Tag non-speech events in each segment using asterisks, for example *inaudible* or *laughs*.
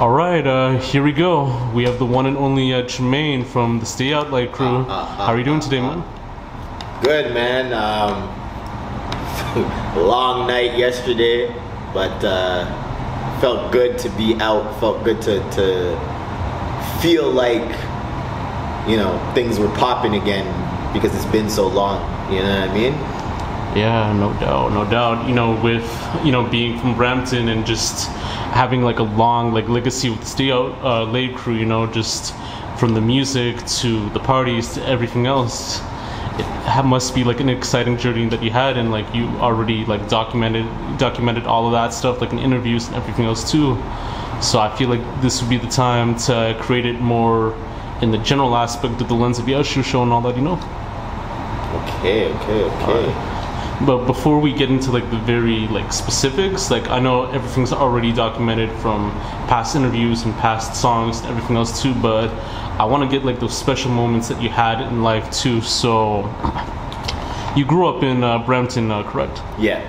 All right, uh, here we go. We have the one and only uh, Tremayne from the Stay Out Late crew. uh, How are you doing today, man? Good, man. Um, *laughs* long night yesterday, but uh, felt good to be out. Felt good to, to feel like, you know, things were popping again because it's been so long. You know what I mean? Yeah, no doubt, no doubt. You know, with you know being from Brampton and just having like a long like legacy with the Stay Out uh, Late crew. You know, just from the music to the parties to everything else. It must be like an exciting journey that you had, and like you already like documented documented all of that stuff, like in interviews and everything else too. So I feel like this would be the time to create it more in the general aspect of the lens of Yashu and all that. You know. Okay, okay, okay. But before we get into like the very like specifics, like I know everything's already documented from past interviews and past songs and everything else too, but I want to get like those special moments that you had in life too. So you grew up in uh, Brampton, uh, correct? Yeah.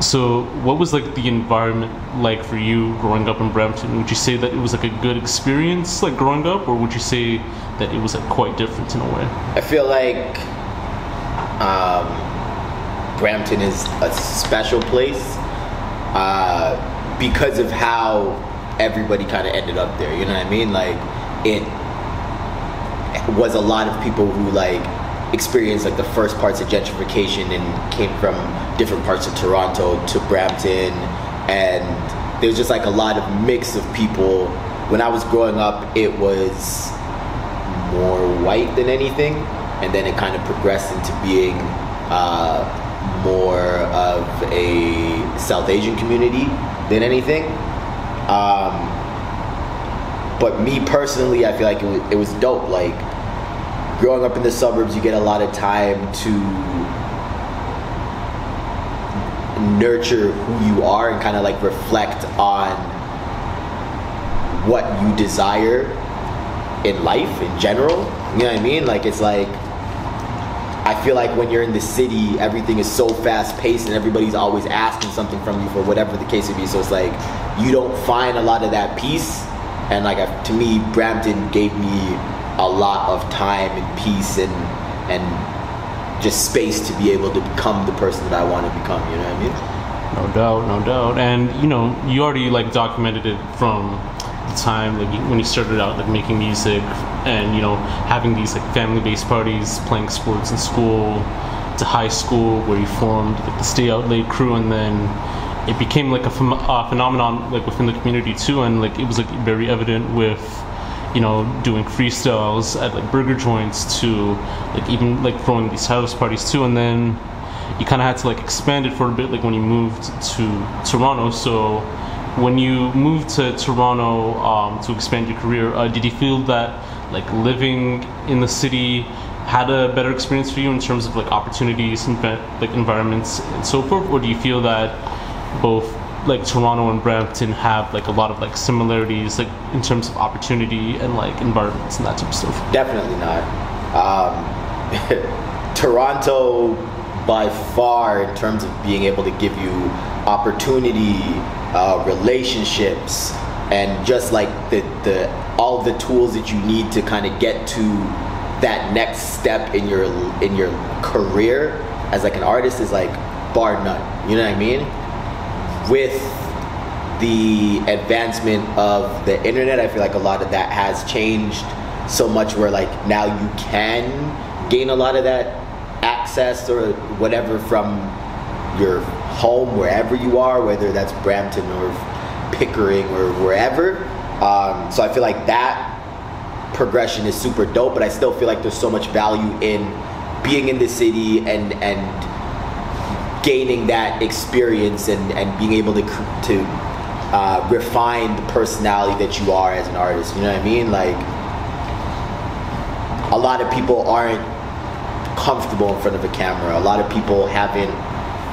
So what was like the environment like for you growing up in Brampton? Would you say that it was like a good experience like growing up, or would you say that it was like quite different in a way? I feel like um, Brampton is a special place uh, because of how everybody kind of ended up there. You know what I mean? Like it was a lot of people who like experienced like the first parts of gentrification and came from different parts of Toronto to Brampton, and there's just like a lot of mix of people. When I was growing up, it was more white than anything, and then it kind of progressed into being uh, more of a South Asian community than anything. Um, but me personally, I feel like it was, it was dope. Like growing up in the suburbs, you get a lot of time to nurture who you are and kind of like reflect on what you desire in life in general. You know what I mean? Like it's like I feel like when you're in the city, everything is so fast paced and everybody's always asking something from you for whatever the case may be. So it's like you don't find a lot of that peace. And like to me, Brampton gave me a lot of time and peace and and just space to be able to become the person that I want to become. You know what I mean? No doubt, no doubt. And you know, you already like documented it from the time like when you started out like making music and you know having these like family-based parties, playing sports in school, to high school where you formed like the Stay Out Late crew, and then it became like a phem- uh, phenomenon like within the community too, and like it was like very evident with you know, doing freestyles at like burger joints to like even like throwing these house parties too, and then you kind of had to like expand it for a bit, like when you moved to Toronto. So when you moved to Toronto um, to expand your career, uh, did you feel that like living in the city had a better experience for you in terms of like opportunities and like environments and so forth, or do you feel that both like Toronto and Brampton have like a lot of like similarities like in terms of opportunity and like environments and that type of stuff. Definitely not. Um, *laughs* Toronto, by far, in terms of being able to give you opportunity, uh, relationships, and just like the, the all the tools that you need to kind of get to that next step in your in your career as like an artist is like bar none. You know what I mean? With the advancement of the internet, I feel like a lot of that has changed so much where like now you can gain a lot of that access or whatever from your home wherever you are, whether that's Brampton or Pickering or wherever. Um, so I feel like that progression is super dope, but I still feel like there's so much value in being in the city and and gaining that experience and, and being able to to uh, refine the personality that you are as an artist. You know what I mean? Like a lot of people aren't comfortable in front of a camera. A lot of people haven't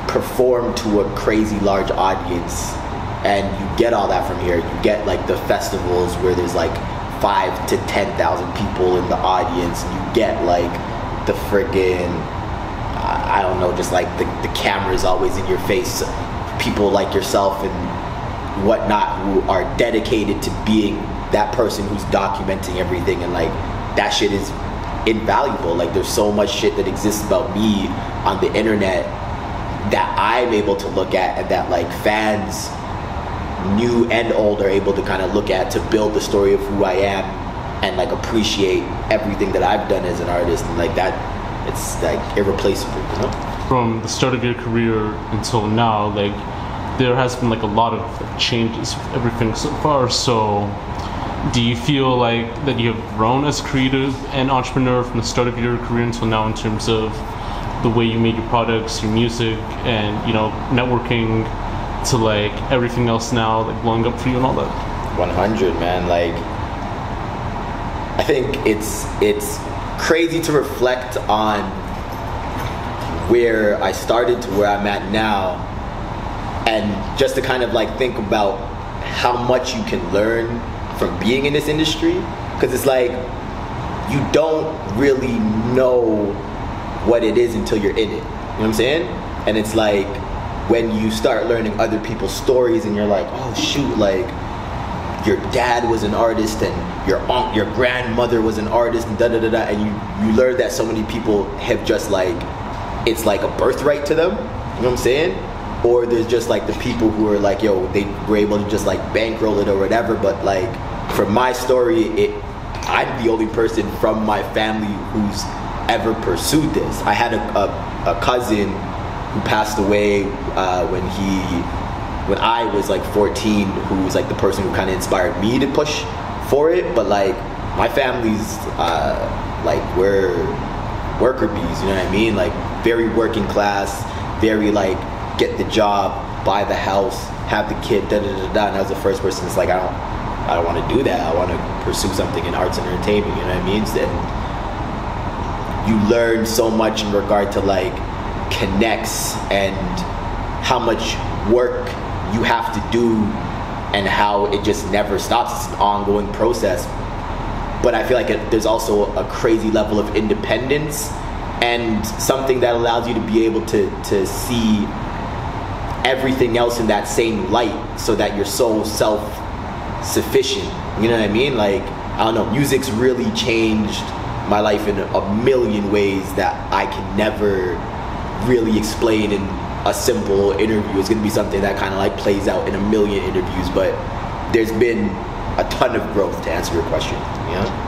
performed to a crazy large audience, and you get all that from here. You get like the festivals where there's like five to ten thousand people in the audience. And you get like the friggin' I don't know, just like the, the camera's always in your face. People like yourself and whatnot who are dedicated to being that person who's documenting everything and like that shit is invaluable. Like there's so much shit that exists about me on the internet that I'm able to look at and that like fans new and old are able to kind of look at to build the story of who I am and like appreciate everything that I've done as an artist and like that it's like irreplaceable, you know? From the start of your career until now, like there has been like a lot of changes everything so far. So do you feel like that you have grown as creative and entrepreneur from the start of your career until now in terms of the way you made your products, your music, and you know networking to like everything else now, like blowing up for you and all that? 100, man. Like I think it's it's crazy to reflect on where I started to where I'm at now, and just to kind of like think about how much you can learn from being in this industry, because it's like you don't really know what it is until you're in it. You know what I'm saying? And it's like when you start learning other people's stories and you're like, oh shoot, like your dad was an artist and your aunt, your grandmother was an artist and da da da da, and you you learn that so many people have just like it's like a birthright to them. You know what I'm saying? Or there's just like the people who are like, yo, they were able to just like bankroll it or whatever. But like for my story, it I'm the only person from my family who's ever pursued this. I had a, a, a cousin who passed away uh, when he when I was like 14, who was like the person who kind of inspired me to push for it. But like my family's uh, like we're worker bees, you know what I mean? Like very working class, very like get the job, buy the house, have the kid, da da da da. And I was the first person that's like I don't I don't want to do that. I want to pursue something in arts and entertainment. You know what I mean? And you learn so much in regard to like connects and how much work you have to do and how it just never stops. It's an ongoing process. But I feel like it, there's also a crazy level of independence and something that allows you to be able to, to see everything else in that same light so that you're so self sufficient. You know what I mean? Like, I don't know, music's really changed my life in a million ways that I can never really explain in a simple interview. It's gonna be something that kind of like plays out in a million interviews, but there's been a ton of growth to answer your question. Yeah.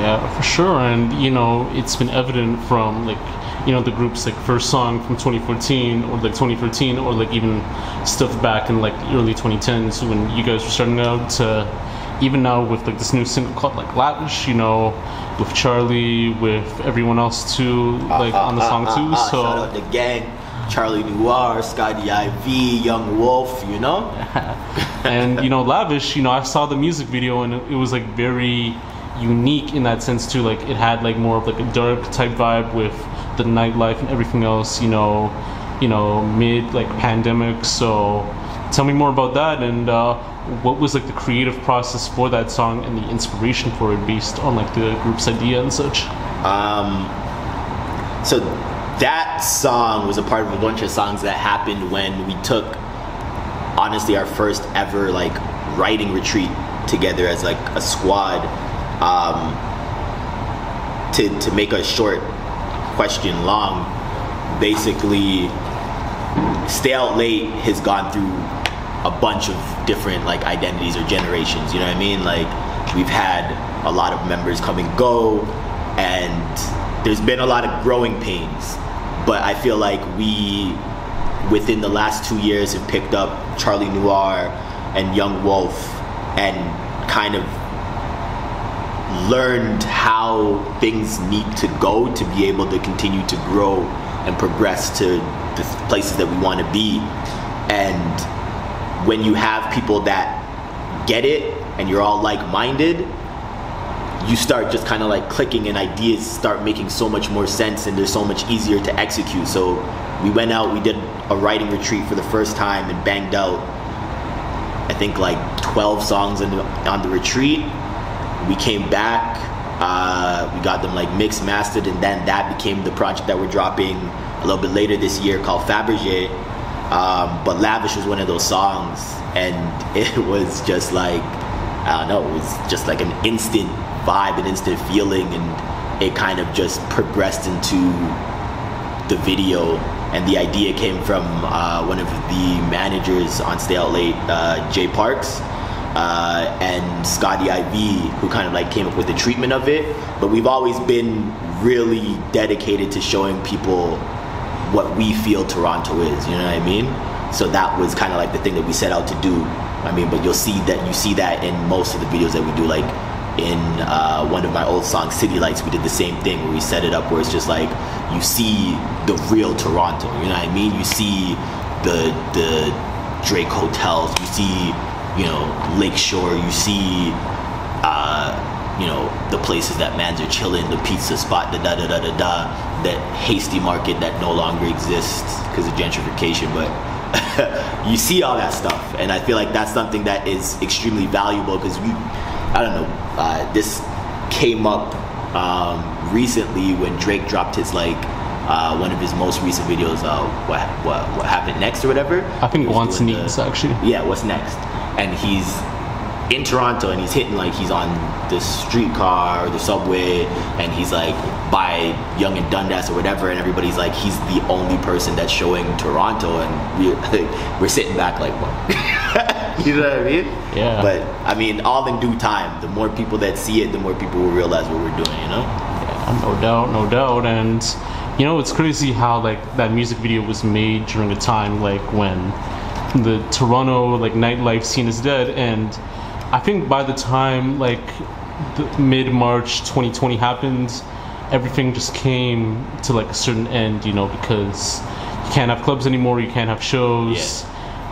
Yeah, for sure, and you know it's been evident from like you know the group's like first song from 2014 or like 2013 or like even stuff back in like early 2010s when you guys were starting out to even now with like this new single called like Lavish, you know, with Charlie, with everyone else too, like uh, uh, on the song uh, too. Uh, so shout out the gang. Charlie Noir, Scotty IV, Young Wolf, you know? *laughs* and, you know, Lavish, you know, I saw the music video and it, it was like very unique in that sense too. Like it had like more of like a dark type vibe with the nightlife and everything else, you know, you know, mid like pandemic. So tell me more about that and uh, what was like the creative process for that song and the inspiration for it based on like the group's idea and such um so that song was a part of a bunch of songs that happened when we took honestly our first ever like writing retreat together as like a squad um to to make a short question long basically stay out late has gone through a bunch of different like identities or generations. You know what I mean? Like we've had a lot of members come and go, and there's been a lot of growing pains. But I feel like we, within the last two years, have picked up Charlie Noir and Young Wolf, and kind of learned how things need to go to be able to continue to grow and progress to the places that we want to be. And when you have people that get it and you're all like-minded you start just kind of like clicking and ideas start making so much more sense and they're so much easier to execute so we went out we did a writing retreat for the first time and banged out i think like 12 songs the, on the retreat we came back uh, we got them like mixed mastered and then that became the project that we're dropping a little bit later this year called fabergé Um, but Lavish was one of those songs, and *laughs* it was just like I don't know, it was just like an instant vibe, an instant feeling, and it kind of just progressed into the video. And the idea came from uh, one of the managers on Stay Out Late, uh, Jay Parks. Uh, and Scotty IV, who kind of like came up with the treatment of it. But we've always been really dedicated to showing people what we feel Toronto is. You know what I mean? So that was kind of like the thing that we set out to do. I mean, but you'll see that you see that in most of the videos that we do. Like in uh, one of my old songs, City Lights, we did the same thing where we set it up where it's just like you see the real Toronto. You know what I mean? You see the the Drake hotels. You see you know Lakeshore. You see. Uh, you know the places that mans are chilling, the pizza spot, da da da da da da, that hasty market that no longer exists because of gentrification. But *laughs* you see all that stuff, and I feel like that's something that is extremely valuable because we, I don't know, uh, this came up um, recently when Drake dropped his like. Uh, one of his most recent videos, uh, what, what what happened next or whatever. I think Wants Needs actually. Yeah, what's next? And he's in Toronto and he's hitting like he's on the streetcar or the subway and he's like by Yonge and Dundas or whatever and everybody's like he's the only person that's showing Toronto and we, like, we're sitting back like what *laughs* you know what I mean Yeah. but I mean all in due time the more people that see it the more people will realize what we're doing you know Yeah, no doubt, no doubt. And you know, it's crazy how like that music video was made during a time like when the Toronto like nightlife scene is dead. And I think by the time like mid March 2020 happened, everything just came to like a certain end. You know, because you can't have clubs anymore, you can't have shows,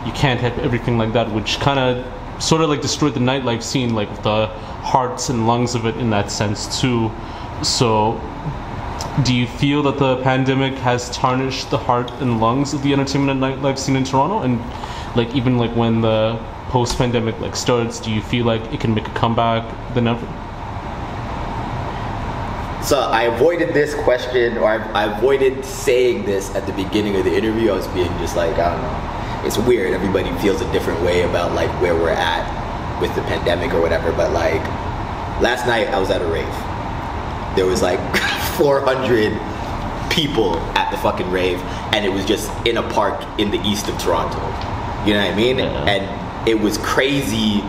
you can't have everything like that, which kind of sort of like destroyed the nightlife scene, like the hearts and lungs of it in that sense too. So, do you feel that the pandemic has tarnished the heart and lungs of the entertainment and nightlife scene in Toronto? And like even like when the post-pandemic like starts, do you feel like it can make a comeback The ever? So I avoided this question, or I, I avoided saying this at the beginning of the interview. I was being just like, I don't know. It's weird. Everybody feels a different way about like where we're at with the pandemic or whatever. But like last night, I was at a rave. There was like *laughs* 400 people at the fucking rave, and it was just in a park in the east of Toronto. You know what I mean? Yeah. And it was crazy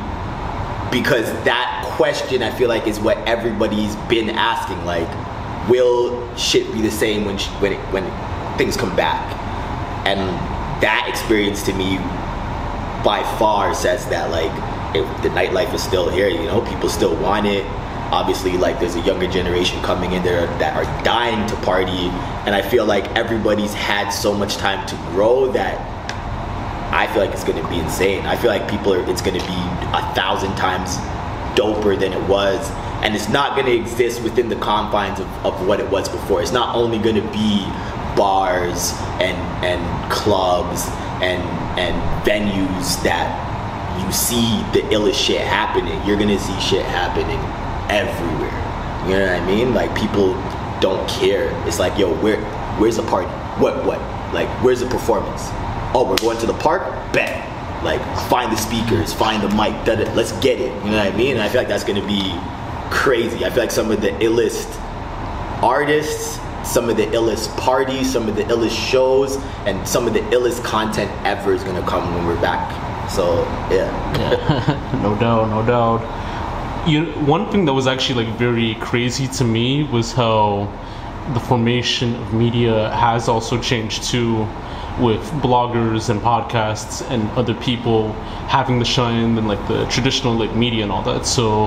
because that question I feel like is what everybody's been asking. Like, will shit be the same when sh- when it, when things come back? And that experience to me, by far, says that like it, the nightlife is still here. You know, people still want it. Obviously, like there's a younger generation coming in there that are dying to party, and I feel like everybody's had so much time to grow that I feel like it's going to be insane. I feel like people are, it's going to be a thousand times doper than it was. And it's not going to exist within the confines of, of what it was before. It's not only going to be bars and, and clubs and, and venues that you see the illest shit happening. You're going to see shit happening everywhere. You know what I mean? Like people don't care. It's like, yo, where, where's the party? What, what? Like, where's the performance? Oh, we're going to the park? Bet. Like, find the speakers, find the mic, da, da, let's get it. You know what I mean? And I feel like that's gonna be crazy. I feel like some of the illest artists, some of the illest parties, some of the illest shows, and some of the illest content ever is gonna come when we're back. So, yeah. Yeah, *laughs* no doubt, no doubt. You one thing that was actually like very crazy to me was how the formation of media has also changed too, with bloggers and podcasts and other people having the shine than like the traditional like media and all that. So,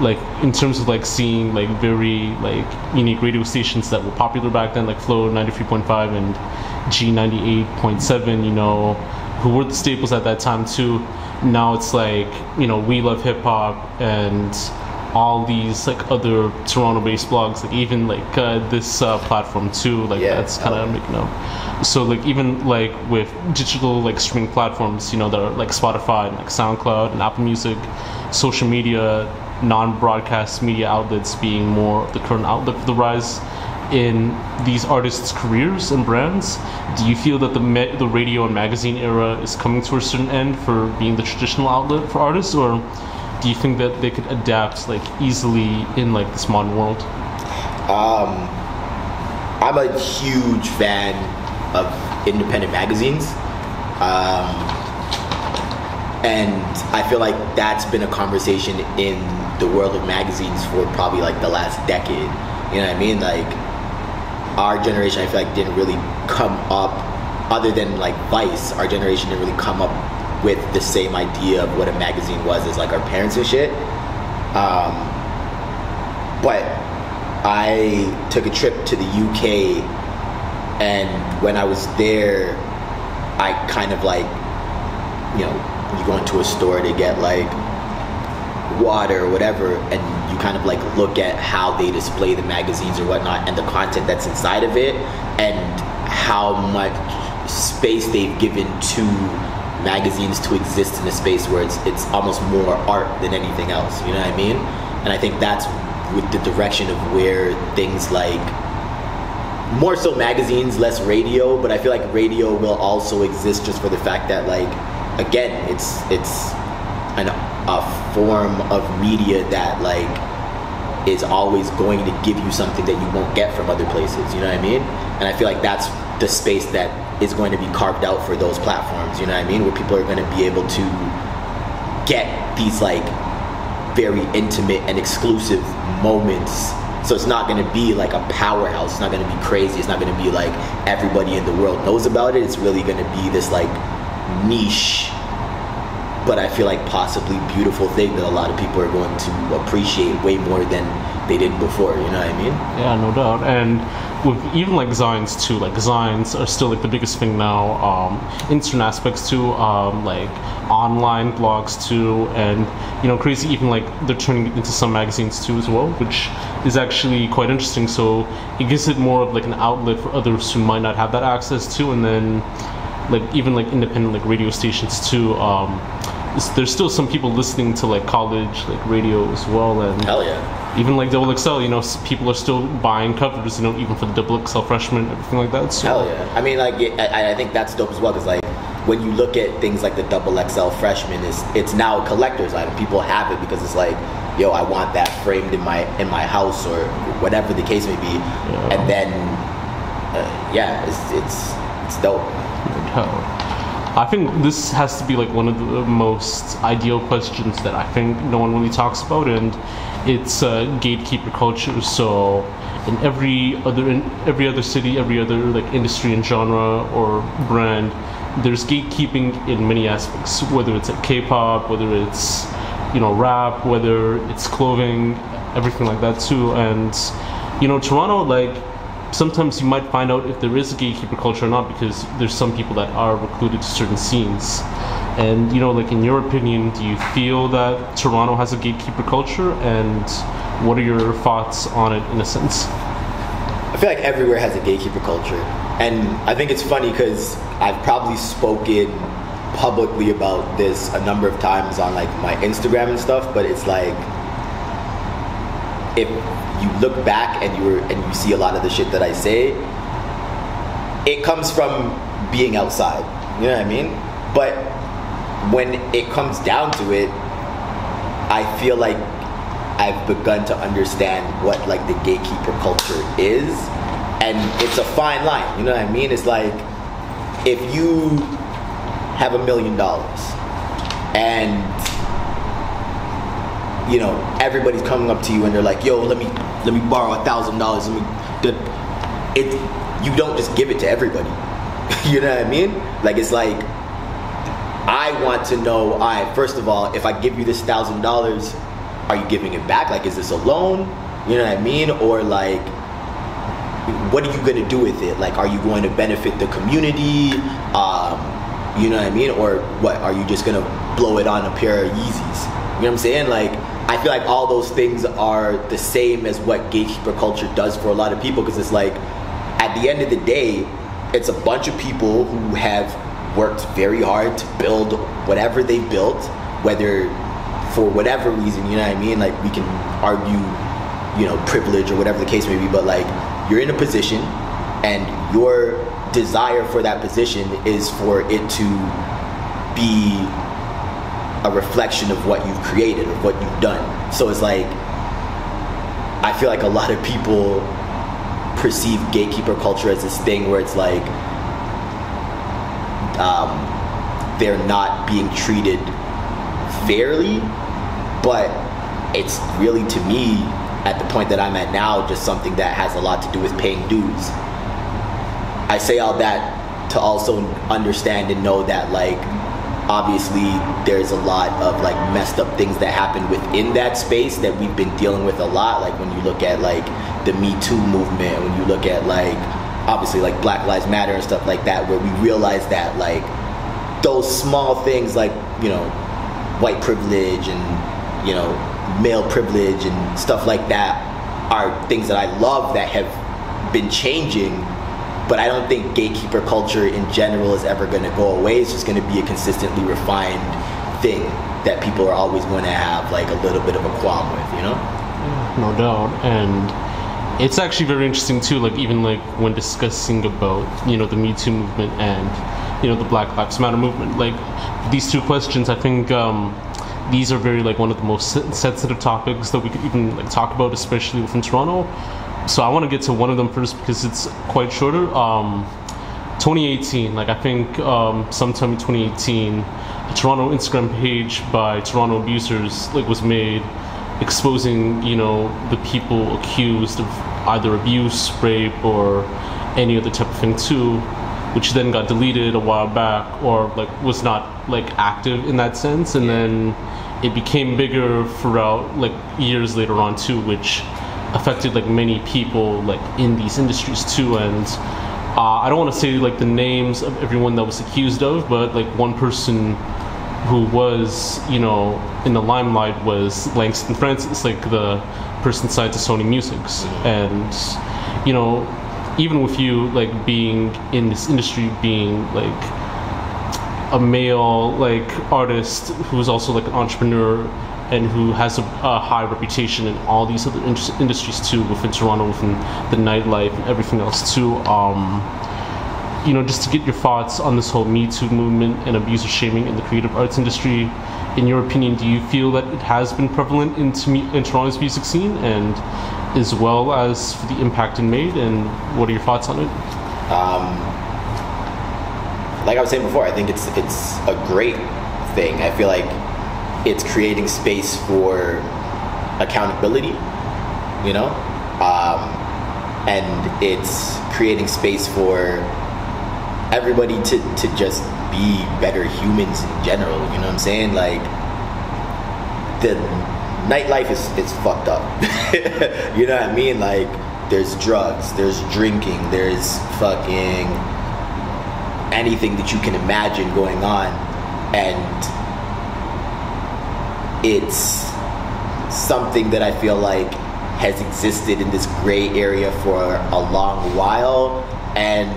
like in terms of like seeing like very like unique radio stations that were popular back then, like Flow ninety three point five and G ninety eight point seven, you know, who were the staples at that time too. Now it's like you know we love hip hop and all these like other Toronto-based blogs, like even like uh, this uh, platform too, like Yeah. that's kind of making up. So like even like with digital like streaming platforms, you know, that are like Spotify and like SoundCloud and Apple Music, social media, non-broadcast media outlets being more the current outlook for the rise. in these artists' careers and brands? Do you feel that the ma- the radio and magazine era is coming to a certain end for being the traditional outlet for artists, or do you think that they could adapt like easily in like this modern world? Um, I'm a huge fan of independent magazines. Um, and I feel like that's been a conversation in the world of magazines for probably like the last decade. You know what I mean? Like our generation, I feel like didn't really come up, other than like Vice. Our generation didn't really come up with the same idea of what a magazine was as like our parents and shit. Um, but I took a trip to the UK, and when I was there, I kind of like, you know, you go into a store to get like water or whatever, and you kind of like look at how they display the magazines or whatnot, and the content that's inside of it, and how much space they've given to magazines to exist in a space where it's it's almost more art than anything else. You know what I mean? And I think that's with the direction of where things like more so magazines, less radio, but I feel like radio will also exist just for the fact that like again, it's it's an, a form of media that like is always going to give you something that you won't get from other places. You know what I mean? And I feel like that's the space that is going to be carved out for those platforms. You know what I mean? Where people are going to be able to get these like very intimate and exclusive moments. So it's not going to be like a powerhouse. It's not going to be crazy. It's not going to be like everybody in the world knows about it. It's really going to be this like niche, but I feel like possibly beautiful thing that a lot of people are going to appreciate way more than they did before. You know what I mean? Yeah, no doubt. And with even like designs too, like designs are still like the biggest thing now. Um, internet aspects too, um, like online blogs too, and you know, crazy. Even like they're turning it into some magazines too as well, which is actually quite interesting. So it gives it more of like an outlet for others who might not have that access to, and then like even like independent like radio stations too. Um, there's still some people listening to like college like radio as well, and hell yeah even like double XL, you know, people are still buying covers, you know, even for the double XL freshman, everything like that. So. Hell yeah! I mean, like, I, I think that's dope as well because like when you look at things like the double XL freshman, is it's now a collector's item. People have it because it's like, yo, I want that framed in my in my house or whatever the case may be, yeah. and then uh, yeah, it's it's it's dope. I think this has to be like one of the most ideal questions that I think no one really talks about, and it's uh, gatekeeper culture. So in every other in every other city, every other like industry and genre or brand, there's gatekeeping in many aspects. Whether it's at K-pop, whether it's you know rap, whether it's clothing, everything like that too. And you know Toronto, like sometimes you might find out if there is a gatekeeper culture or not because there's some people that are recluded to certain scenes. And you know, like in your opinion, do you feel that Toronto has a gatekeeper culture? And what are your thoughts on it in a sense? I feel like everywhere has a gatekeeper culture, and I think it's funny because I've probably spoken publicly about this a number of times on like my Instagram and stuff, but it's like if you look back and you and you see a lot of the shit that I say, it comes from being outside. You know what I mean? But when it comes down to it, I feel like I've begun to understand what like the gatekeeper culture is, and it's a fine line. You know what I mean? It's like if you have a million dollars and you know everybody's coming up to you and they're like, "Yo, let me let me borrow a thousand dollars." Let me. It you don't just give it to everybody. *laughs* you know what I mean? Like it's like I want to know, all right, first of all, if I give you this thousand dollars, are you giving it back? Like, is this a loan? You know what I mean? Or like, what are you going to do with it? Like, are you going to benefit the community? Um, you know what I mean? Or what? Are you just going to blow it on a pair of Yeezys? You know what I'm saying? Like, I feel like all those things are the same as what gatekeeper culture does for a lot of people because it's like, at the end of the day, it's a bunch of people who have worked very hard to build whatever they built, whether for whatever reason, you know what I mean? Like we can argue, you know, privilege or whatever the case may be, but like you're in a position and your desire for that position is for it to be a reflection of what you've created of what you've done. So it's like I feel like a lot of people perceive gatekeeper culture as this thing where it's like um, they're not being treated fairly, but it's really to me at the point that I'm at now just something that has a lot to do with paying dues. I say all that to also understand and know that like obviously there's a lot of like messed up things that happen within that space that we've been dealing with a lot. Like when you look at like the me too movement when you look at like obviously like black lives matter and stuff like that where we realize that like those small things like you know white privilege and you know male privilege and stuff like that are things that I love that have been changing but I don't think gatekeeper culture in general is ever going to go away. It's just going to be a consistently refined thing that people are always going to have like a little bit of a qualm with, you know? no doubt. And it's actually very interesting too, like even like when discussing about, you know, the Me Too movement and, you know, the Black Lives Matter movement. Like these two questions, I think um, these are very like one of the most sensitive topics that we could even like talk about, especially within Toronto so I want to get to one of them first because it's quite shorter. Um, 2018, like I think um, sometime in 2018, a Toronto Instagram page by Toronto abusers like was made, exposing you know the people accused of either abuse, rape, or any other type of thing too, which then got deleted a while back or like was not like active in that sense, and then it became bigger throughout like years later on too, which affected like many people like in these industries too and uh, I don't want to say like the names of everyone that was accused of but like one person who was you know in the limelight was Langston Francis like the person signed to Sony Musics and you know even with you like being in this industry being like a male like artist who's also like an entrepreneur and who has a, a high reputation in all these other in- industries too, within Toronto, within the nightlife and everything else too. Um, you know, just to get your thoughts on this whole Me Too movement and abuse shaming in the creative arts industry. In your opinion, do you feel that it has been prevalent in, in Toronto's music scene, and as well as for the impact it made? And what are your thoughts on it? Um, like I was saying before, I think it's it's a great thing. I feel like it's creating space for accountability, you know, um, and it's creating space for everybody to, to just be better humans in general. You know what I'm saying? Like the nightlife is is fucked up. *laughs* you know what I mean? Like there's drugs, there's drinking, there's fucking anything that you can imagine going on, and it's something that I feel like has existed in this gray area for a long while. And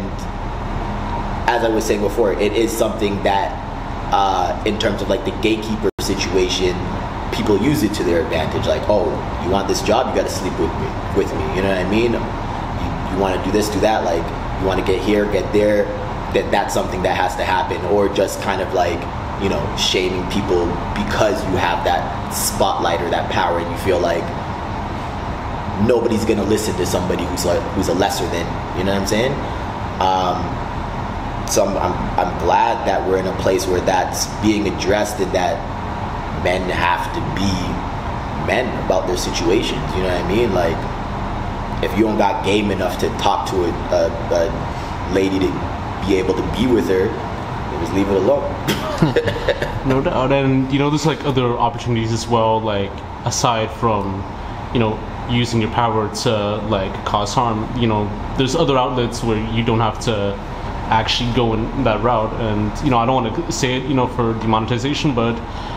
as I was saying before, it is something that, uh, in terms of like the gatekeeper situation, people use it to their advantage. Like, oh, you want this job, you got to sleep with me. With me, you know what I mean? You, you want to do this, do that. Like, you want to get here, get there. That that's something that has to happen, or just kind of like you know, shaming people because you have that spotlight or that power and you feel like nobody's gonna listen to somebody who's like who's a lesser than you know what I'm saying? Um, so I'm, I'm, I'm glad that we're in a place where that's being addressed and that men have to be men about their situations you know what I mean? Like if you don't got game enough to talk to a, a, a lady to be able to be with her just leave it alone. *laughs* no doubt, and you know, there's like other opportunities as well. Like aside from, you know, using your power to like cause harm, you know, there's other outlets where you don't have to actually go in that route. And you know, I don't want to say it, you know, for demonetization, but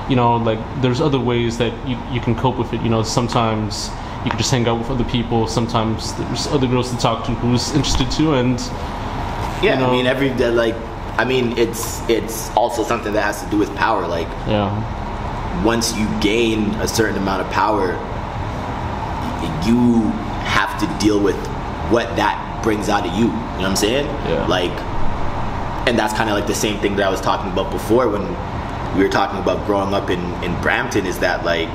you know, like there's other ways that you you can cope with it. You know, sometimes you can just hang out with other people. Sometimes there's other girls to talk to who's interested too, and yeah, you know, I mean, every day, like I mean, it's it's also something that has to do with power. Like, yeah. once you gain a certain amount of power, you have to deal with what that brings out of you. You know what I'm saying? Yeah. Like, and that's kind of like the same thing that I was talking about before when we were talking about growing up in in Brampton. Is that like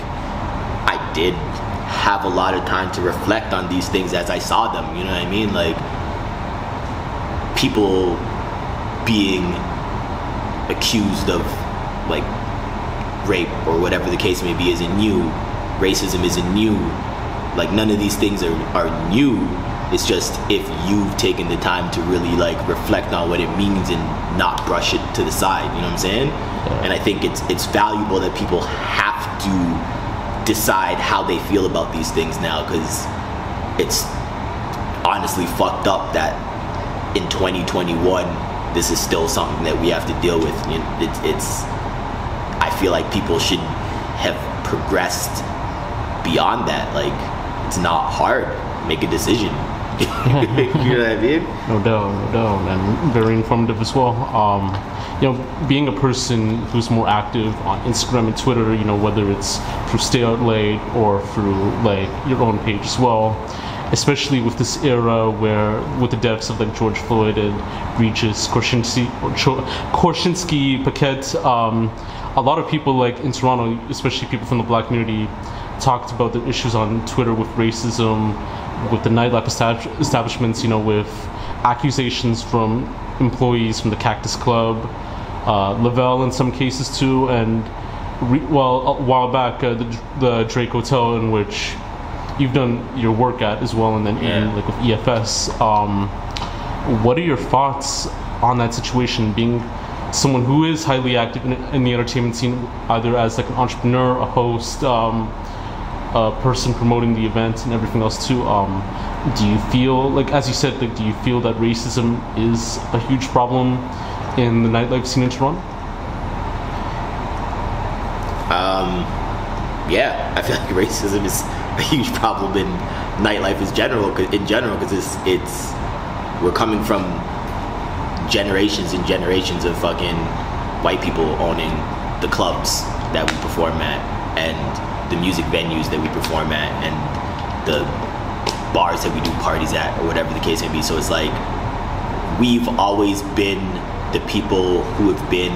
I did have a lot of time to reflect on these things as I saw them. You know what I mean? Like people being accused of like rape or whatever the case may be isn't new. Racism isn't new. Like none of these things are, are new. It's just if you've taken the time to really like reflect on what it means and not brush it to the side. You know what I'm saying? And I think it's it's valuable that people have to decide how they feel about these things now because it's honestly fucked up that in 2021 this is still something that we have to deal with. You know, it's, it's I feel like people should have progressed beyond that. Like it's not hard. Make a decision. *laughs* you know what I mean? No doubt, no doubt, and very informative as well. Um, you know, being a person who's more active on Instagram and Twitter, you know, whether it's through Stay Out Late or through like your own page as well, especially with this era where, with the deaths of like George Floyd and Regis Korchinski, Paquet, um, a lot of people like in Toronto, especially people from the black community, talked about the issues on Twitter with racism, with the nightlife establish- establishments, you know, with accusations from employees from the Cactus Club, uh, Lavelle in some cases too, and re- well, a while back, uh, the, the Drake Hotel in which you've done your work at as well, and then Yeah. like with EFS. Um, what are your thoughts on that situation? Being someone who is highly active in, in the entertainment scene, either as like an entrepreneur, a host, um, a person promoting the event, and everything else too. Um, do you feel like, as you said, like, do you feel that racism is a huge problem in the nightlife scene in Toronto? yeah, I feel like *laughs* racism is *laughs* a huge problem in nightlife as general in general because it's it's we're coming from generations and generations of fucking white people owning the clubs that we perform at and the music venues that we perform at and the bars that we do parties at or whatever the case may be. So it's like we've always been the people who have been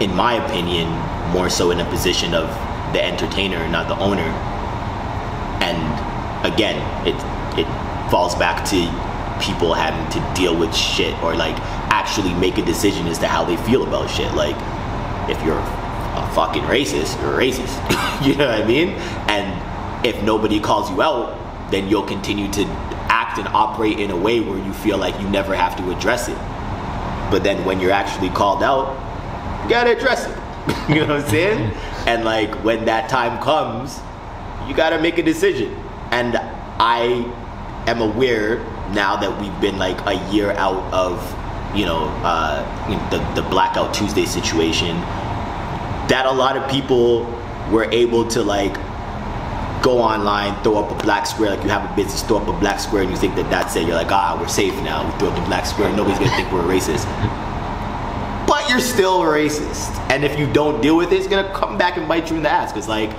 in my opinion, more so in a position of the entertainer, not the owner. And again, it it falls back to people having to deal with shit or like actually make a decision as to how they feel about shit. Like if you're a fucking racist, you're racist. *laughs* you know what I mean? And if nobody calls you out, then you'll continue to act and operate in a way where you feel like you never have to address it. But then when you're actually called out, you gotta address it. *laughs* you know what I'm saying? And like when that time comes, you gotta make a decision. And I am aware now that we've been like a year out of, you know, uh, the the blackout Tuesday situation, that a lot of people were able to like go online, throw up a black square, like you have a business, throw up a black square, and you think that that's it. You're like, ah, we're safe now. We threw up a black square, nobody's gonna think we're a racist. But you're still a racist, and if you don't deal with it, it's gonna come back and bite you in the ass. Cause like,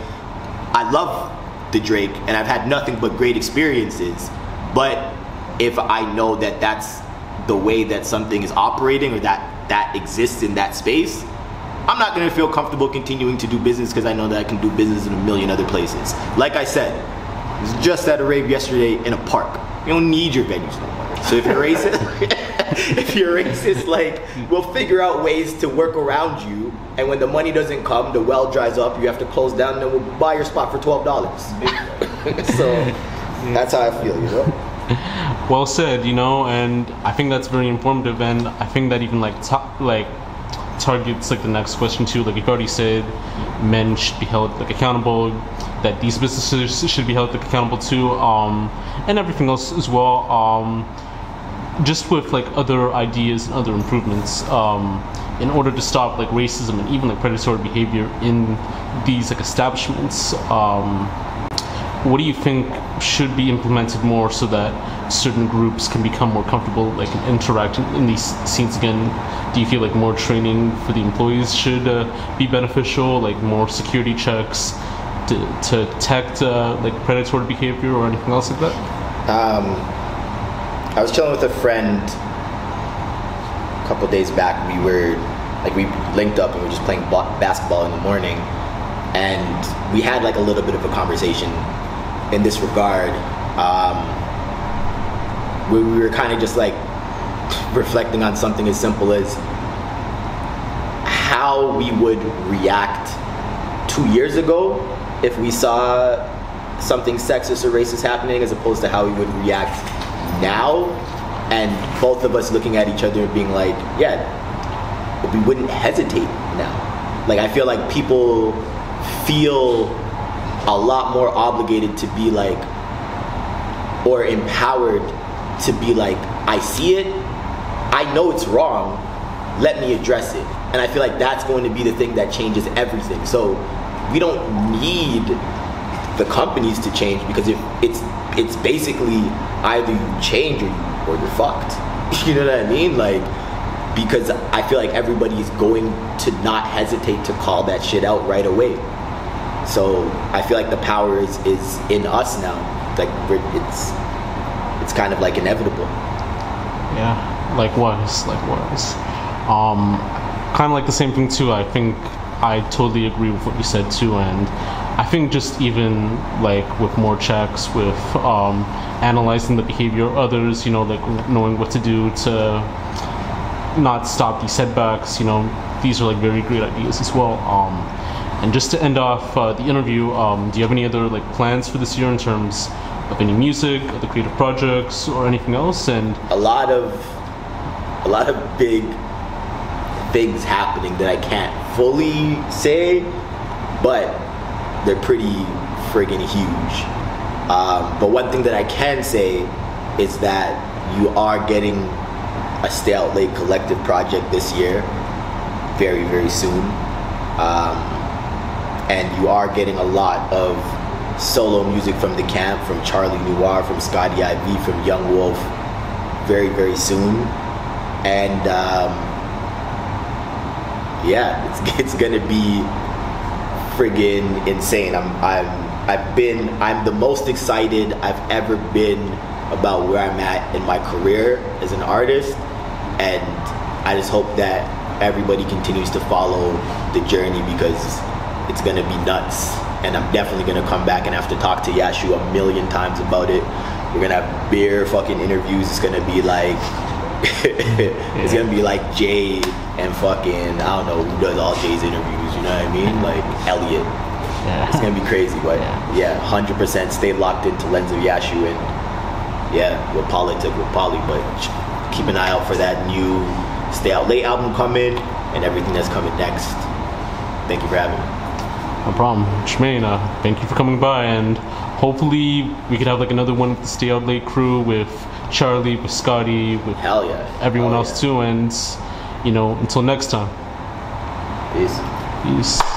I love the Drake, and I've had nothing but great experiences. But if I know that that's the way that something is operating, or that that exists in that space, I'm not gonna feel comfortable continuing to do business because I know that I can do business in a million other places. Like I said, I was just at a rave yesterday in a park. You don't need your venues no more. So if you're racist, *laughs* if you're racist, like we'll figure out ways to work around you. And when the money doesn't come, the well dries up, you have to close down, and then we'll buy your spot for twelve dollars. *laughs* so that's how I feel, you know. Well said, you know, and I think that's very informative, and I think that even like ta- like targets like the next question too. Like you've already said, men should be held like accountable, that these businesses should be held like, accountable too, um, and everything else as well. Um, just with like other ideas and other improvements um, in order to stop like racism and even like predatory behavior in these like establishments. Um, what do you think should be implemented more so that certain groups can become more comfortable like and interact in, in these scenes again do you feel like more training for the employees should uh, be beneficial like more security checks to, to detect uh, like predatory behavior or anything else like that Um, I was chilling with a friend a couple days back. We were like we linked up and we were just playing ba- basketball in the morning, and we had like a little bit of a conversation in this regard. Um, where we were kind of just like *laughs* reflecting on something as simple as how we would react two years ago if we saw something sexist or racist happening as opposed to how we would react now and both of us looking at each other and being like yeah we wouldn't hesitate now. Like i feel like people feel a lot more obligated to be like or empowered to be like i see it. I know it's wrong. Let me address it. And i feel like that's going to be the thing that changes everything. So we don't need the companies to change because if it's it's basically either you change or, you, or you're fucked. *laughs* You know what I mean? Like because I feel like everybody is going to not hesitate to call that shit out right away. So I feel like the power is is in us now. Like it's it's kind of like inevitable. Yeah, like was like was. Um, kind of like the same thing too. I think I totally agree with what you said too, and I think just even like with more checks, with um, analyzing the behavior of others, you know, like knowing what to do to not stop these setbacks, you know, these are like very great ideas as well. Um, and just to end off uh, the interview, um, do you have any other like plans for this year in terms of any music, other creative projects, or anything else? And a lot of a lot of big things happening that I can't fully say, but they're pretty friggin' huge. Um, but one thing that I can say is that you are getting a Stay Out Late collective project this year, very, very soon. Um, and you are getting a lot of solo music from the camp, from Charlie Noir, from Scotty IV, from Young Wolf, very, very soon. And um, yeah, it's, *laughs* it's gonna be friggin' insane. I'm I'm I've been I'm the most excited I've ever been about where I'm at in my career as an artist and I just hope that everybody continues to follow the journey because it's gonna be nuts and I'm definitely gonna come back and have to talk to Yashu a million times about it. We're gonna have beer fucking interviews. It's gonna be like *laughs* it's gonna be like Jay and fucking I don't know who does all Jay's interviews. You know what I mean? Like Elliot. yeah, It's gonna be crazy, but Yeah. yeah, hundred percent stay locked into Lens of Yashu and yeah, we'll politic with Polly, but keep an eye out for that new Stay Out Late album coming and everything that's coming next. Thank you for having me. no problem. Shmaine, uh, thank you for coming by, and hopefully we could have like another one with the Stay Out Late crew with Charlie, with Scotty, with Hell yeah. everyone Hell else yeah. too, and you know, until next time. Peace. Peace.